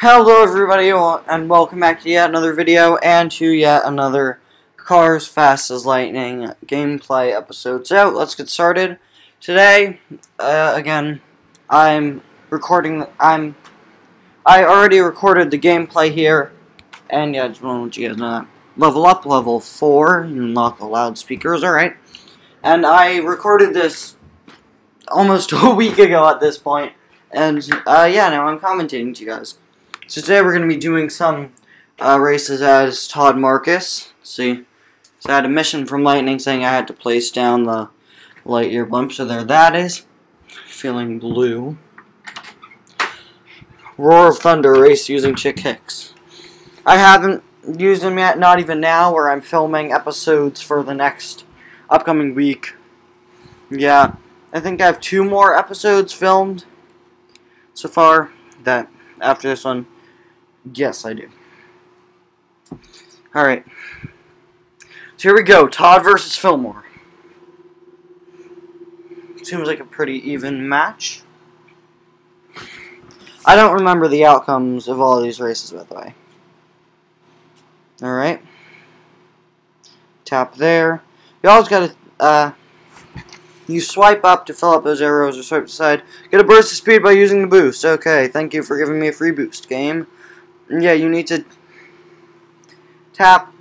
Hello everybody and welcome back to yet another video and to yet another Cars Fast as Lightning gameplay episode. So let's get started. Today, uh, again, I'm recording, I'm, I already recorded the gameplay here and yeah, I just want to let you guys know that. Level up, level 4, unlock the loudspeakers, alright. And I recorded this almost a week ago at this point. And, uh, yeah, now I'm commentating to you guys. So today we're going to be doing some uh, races as Todd Marcus. See. So I had a mission from Lightning saying I had to place down the Lightyear blimp. So there that is. Feeling blue. Roar of Thunder race using Chick Hicks. I haven't used them yet, not even now, where I'm filming episodes for the next upcoming week. Yeah, I think I have two more episodes filmed so far that after this one Yes, I do. Alright. So here we go. Todd versus Fillmore. Seems like a pretty even match. I don't remember the outcomes of all of these races, by the way. Alright. Tap there. You always gotta, uh, you swipe up to fill up those arrows or swipe to the side. Get a burst of speed by using the boost. Okay, thank you for giving me a free boost, game yeah, you need to tap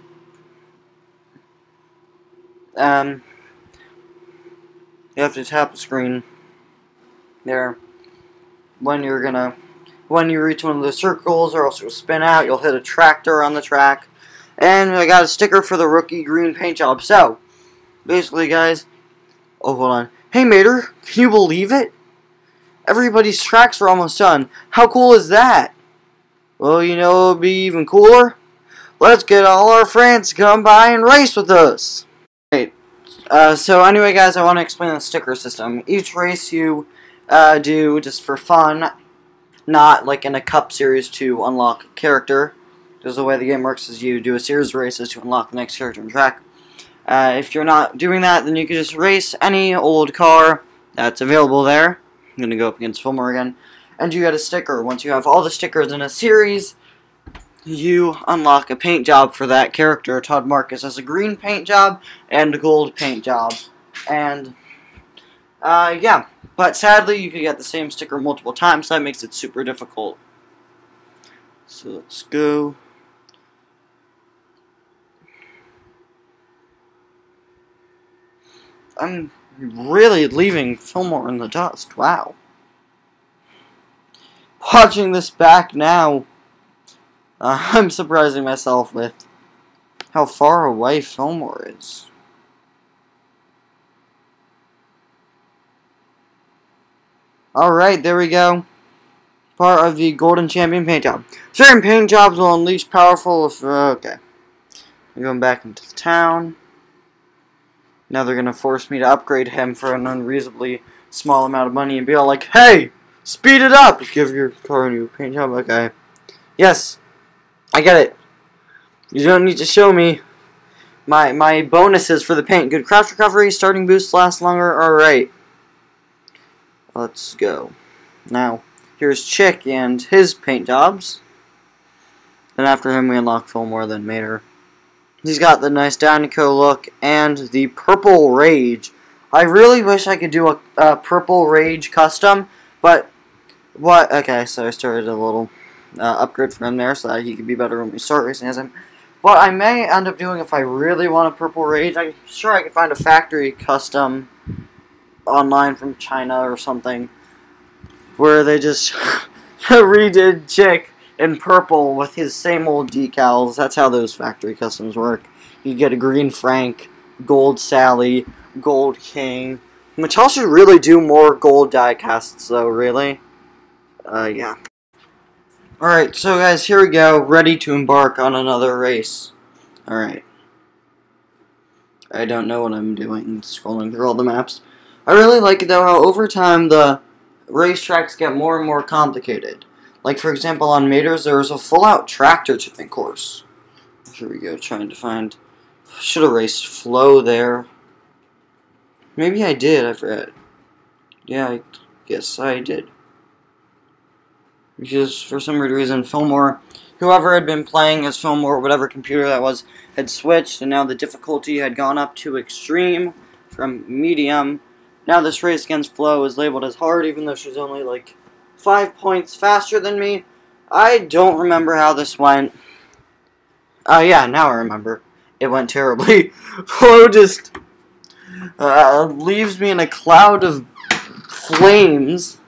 um, you have to tap the screen there. When you're gonna when you reach one of the circles or else it'll spin out you'll hit a tractor on the track. And I got a sticker for the rookie green paint job. So basically guys oh hold on. Hey Mater can you believe it? Everybody's tracks are almost done. How cool is that well, you know, it would be even cooler. Let's get all our friends to come by and race with us. Right. Uh, so anyway, guys, I want to explain the sticker system. Each race you uh, do just for fun, not like in a cup series to unlock a character. Because the way the game works is you do a series of races to unlock the next character in track. Uh, if you're not doing that, then you can just race any old car that's available there. I'm going to go up against Fillmore again and you get a sticker. Once you have all the stickers in a series, you unlock a paint job for that character. Todd Marcus has a green paint job and a gold paint job. And, uh, yeah. But sadly, you can get the same sticker multiple times, so that makes it super difficult. So let's go. I'm really leaving Fillmore in the dust. Wow watching this back now, uh, I'm surprising myself with how far away Fillmore is. Alright, there we go. Part of the Golden Champion paint job. Certain paint jobs will unleash powerful... If, uh, okay. I'm going back into the town. Now they're going to force me to upgrade him for an unreasonably small amount of money and be all like, Hey! Speed it up! Give your car a new paint job. Okay. Yes. I get it. You don't need to show me my my bonuses for the paint. Good crash recovery, starting boost lasts longer. Alright. Let's go. Now, here's Chick and his paint jobs. Then after him we unlock Fillmore, then Mater. He's got the nice Dinoco look and the Purple Rage. I really wish I could do a, a Purple Rage custom, but what? Okay, so I started a little uh, upgrade for him there so that he could be better when we start racing as him. What I may end up doing if I really want a Purple Rage, I'm sure I could find a factory custom online from China or something where they just redid Chick in purple with his same old decals. That's how those factory customs work. You get a green Frank, gold Sally, gold King. Mattel should really do more gold die casts though, really uh, yeah. Alright, so guys, here we go, ready to embark on another race. Alright. I don't know what I'm doing, scrolling through all the maps. I really like it though how over time the racetracks get more and more complicated. Like for example on Mater's there was a full out tractor tipping course. Here we go, trying to find should have raced Flo there. Maybe I did, I forget. Yeah, I guess I did. Because for some weird reason, Fillmore, whoever had been playing as Fillmore, whatever computer that was, had switched, and now the difficulty had gone up to extreme from medium. Now this race against Flo is labeled as hard, even though she's only like five points faster than me. I don't remember how this went. Oh yeah, now I remember. It went terribly. Flo just uh, leaves me in a cloud of flames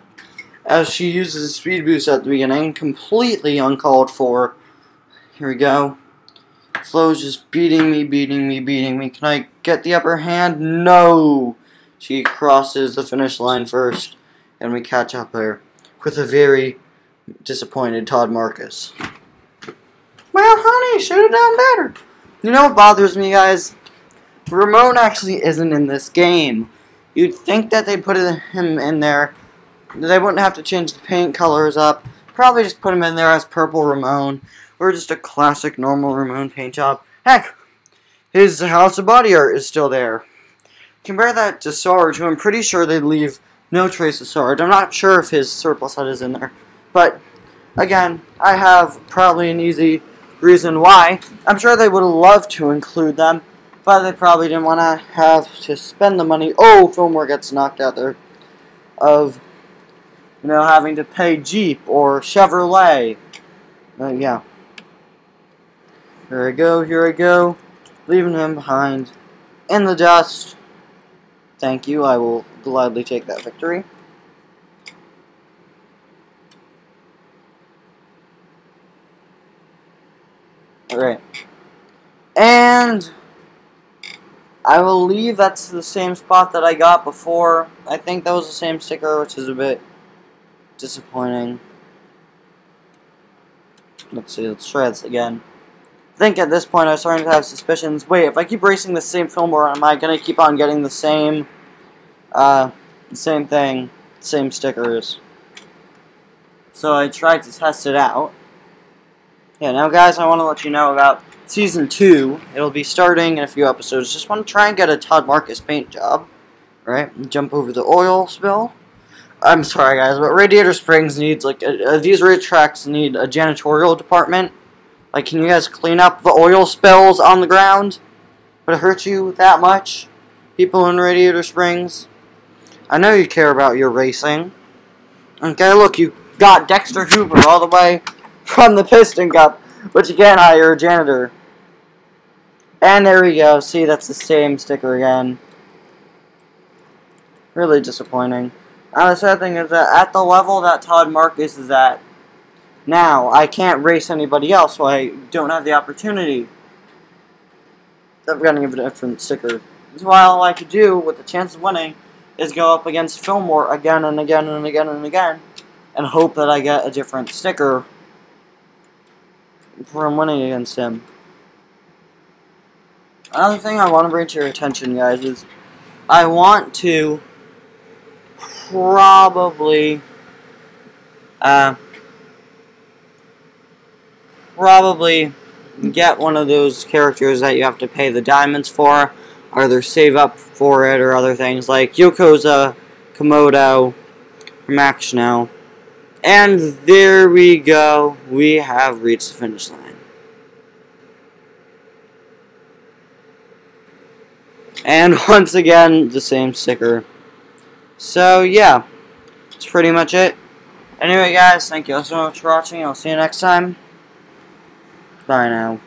as she uses a speed boost at the beginning, completely uncalled for. Here we go. Flo's just beating me, beating me, beating me. Can I get the upper hand? No! She crosses the finish line first, and we catch up there with a very disappointed Todd Marcus. Well, honey, should have done better. You know what bothers me, guys? Ramone actually isn't in this game. You'd think that they'd put him in there. They wouldn't have to change the paint colors up. Probably just put them in there as Purple Ramone. Or just a classic normal Ramone paint job. Heck, his House of Body Art is still there. Compare that to Sarge, who I'm pretty sure they'd leave no trace of Sarge. I'm not sure if his surplus head is in there. But, again, I have probably an easy reason why. I'm sure they would loved to include them, but they probably didn't want to have to spend the money. Oh, Fillmore gets knocked out there. Of, you know, having to pay Jeep or Chevrolet. Yeah. Here I go, here I go. Leaving him behind in the dust. Thank you, I will gladly take that victory. Alright. And I believe that's the same spot that I got before. I think that was the same sticker, which is a bit disappointing. Let's see, let's try this again. I think at this point I'm starting to have suspicions. Wait, if I keep racing the same film, or am I going to keep on getting the same, uh, same thing, same stickers? So I tried to test it out. Yeah, now guys, I want to let you know about Season 2. It'll be starting in a few episodes. Just want to try and get a Todd Marcus paint job. Alright, jump over the oil spill. I'm sorry guys, but Radiator Springs needs, like, uh, these racetracks need a janitorial department. Like, can you guys clean up the oil spills on the ground? Would it hurt you that much? People in Radiator Springs? I know you care about your racing. Okay, look, you got Dexter Hoover all the way from the Piston Cup, but you can't hire a janitor. And there we go. See, that's the same sticker again. Really disappointing. Now, the sad thing is that at the level that Todd Marcus is at now, I can't race anybody else, so I don't have the opportunity of getting a different sticker. Why all I could do with the chance of winning is go up against Fillmore again and again and again and again and hope that I get a different sticker from winning against him. Another thing I want to bring to your attention, guys, is I want to probably uh, probably get one of those characters that you have to pay the diamonds for, either save up for it or other things like Yokoza, Komodo, Max now. And there we go. We have reached the finish line. And once again, the same sticker. So, yeah. That's pretty much it. Anyway, guys, thank you all so much for watching. I'll see you next time. Bye now.